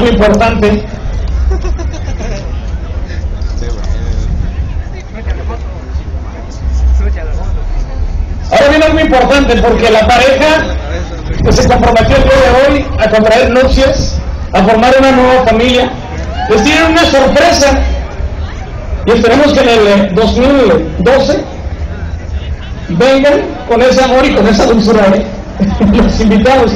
muy importante. Ahora viene algo importante porque la pareja que se comprometió el día de hoy a contraer nupcias, a formar una nueva familia, les tienen una sorpresa y esperemos que en el 2012 vengan con ese amor y con esa dulzura ¿eh? los invitados.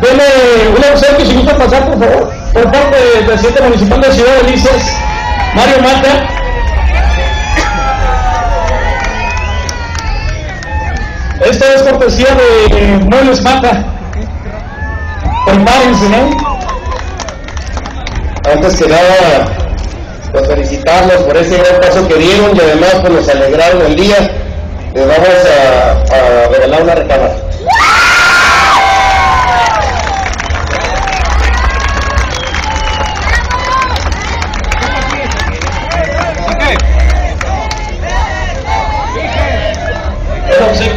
Denle un obsequio si gusta pasar, por favor, por parte del presidente municipal de Ciudad de Delicias, Mario Mata. Esta es cortesía de Muebles Mata. Prepárense, ¿no? Antes que nada, pues felicitarlos por ese gran paso que dieron y además pues nos alegraron el día. Les vamos a, a regalar una recámara.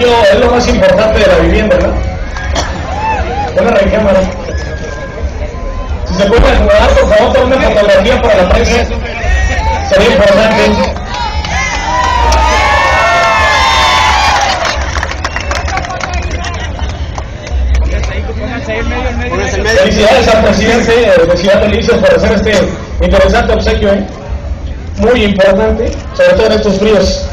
Es lo más importante de la vivienda, ¿no? Una recámara. Si se puede acomodar, por favor, tome una fotografía para la prensa. Sería importante. Felicidades al presidente de Ciudad Delicias por hacer este interesante obsequio, ¿eh? muy importante, sobre todo en estos fríos.